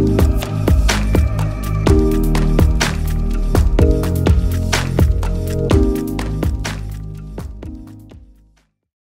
Bye.